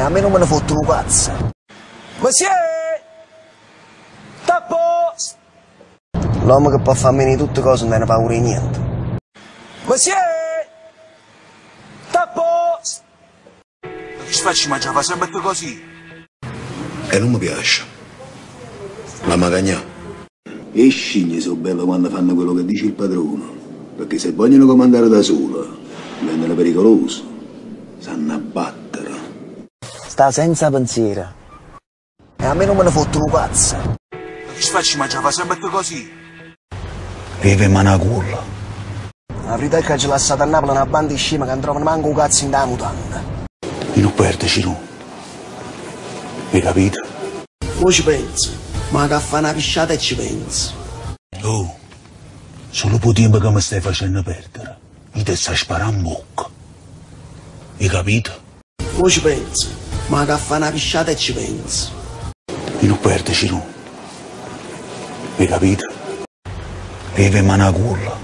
E a me non me ne fottono un cazzo. Monsieur! Tappo! L'uomo che può far venire tutte cose non ha paura di niente. Monsieur! Tappo! Che ci facci mangiare? Fa sempre così. E non mi piace. La magagna. E i scigni sono belli quando fanno quello che dice il padrone. Perché se vogliono comandare da sola, diventano pericolosi. Sanno abbattere. Sta senza pensiero. E a me non me ne fottono un cazzo. Che ci facci mangiare? Fa sempre così. Vive manaculla. La verità è che ci lasciato a Napoli una banda di scema che non trovano manco un cazzo in da mutanda. E non perderci no. Hai capito? Io ci penso, ma che fa una pisciata e ci penso. Oh, solo per tempo che mi stai facendo perdere. Io ti sto sparando in bocca. Hai capito? Io ci penso, ma che fa una pisciata e ci penso. E non perderci no. Hai capito? Vive manaculla.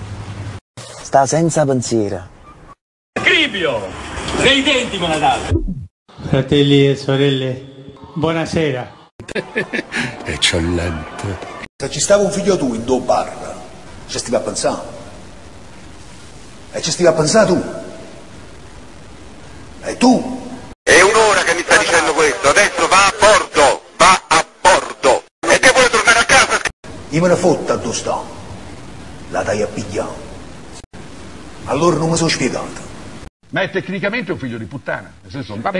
Sta senza pensiero. Cribio! Sei denti me! Fratelli e sorelle, buonasera. Eccellente. Se ci stava un figlio tu in due bar, ci stivi a pensare? E ci stivi a pensare tu? E tu? È un'ora che mi sta dicendo questo, adesso va a bordo, va a bordo. E che vuole tornare a casa? Io me ne fotta a dove sto. La dai a pigliare. Allora non mi sono spiegato. Ma è tecnicamente un figlio di puttana, nel senso, vabbè.